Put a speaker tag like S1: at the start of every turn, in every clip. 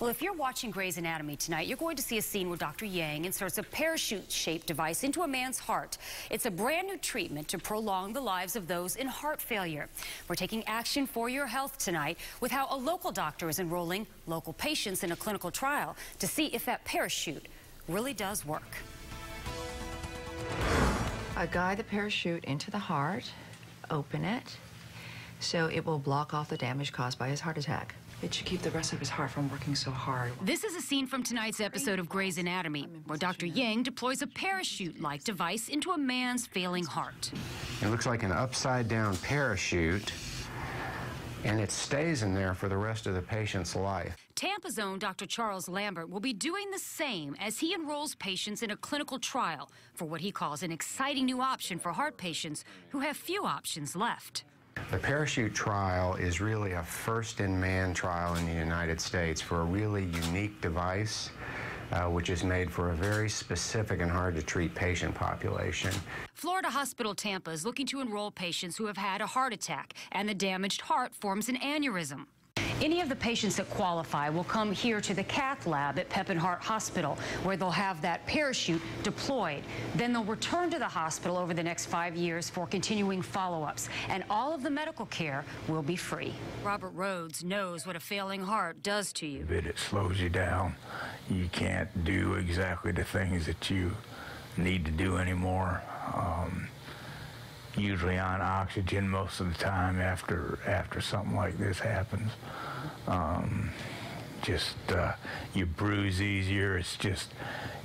S1: Well, if you're watching Grey's Anatomy tonight, you're going to see a scene where Dr. Yang inserts a parachute-shaped device into a man's heart. It's a brand new treatment to prolong the lives of those in heart failure. We're taking action for your health tonight with how a local doctor is enrolling local patients in a clinical trial to see if that parachute really does work.
S2: I guide the parachute into the heart, open it, so it will block off the damage caused by his heart attack. It should keep the rest of his heart from working so hard.
S1: This is a scene from tonight's episode of Grey's Anatomy, where Dr. Yang deploys a parachute-like device into a man's failing heart.
S3: It looks like an upside-down parachute, and it stays in there for the rest of the patient's life.
S1: Tampa's own Dr. Charles Lambert will be doing the same as he enrolls patients in a clinical trial for what he calls an exciting new option for heart patients who have few options left.
S3: The parachute trial is really a first-in-man trial in the United States for a really unique device uh, which is made for a very specific and hard-to-treat patient population.
S1: Florida Hospital Tampa is looking to enroll patients who have had a heart attack and the damaged heart forms an aneurysm. Any of the patients that qualify will come here to the cath lab at Pepin Heart Hospital, where they'll have that parachute deployed. Then they'll return to the hospital over the next five years for continuing follow-ups, and all of the medical care will be free. Robert Rhodes knows what a failing heart does to you.
S4: But it slows you down. You can't do exactly the things that you need to do anymore. Um, usually on oxygen most of the time after after something like this happens. Um, just uh, you bruise easier. It's just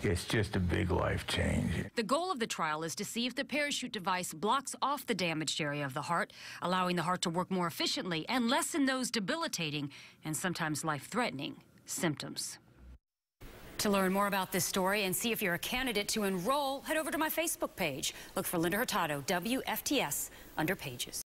S4: it's just a big life change.
S1: The goal of the trial is to see if the parachute device blocks off the damaged area of the heart, allowing the heart to work more efficiently and lessen those debilitating and sometimes life-threatening symptoms. To learn more about this story and see if you're a candidate to enroll, head over to my Facebook page. Look for Linda Hurtado, WFTS, under Pages.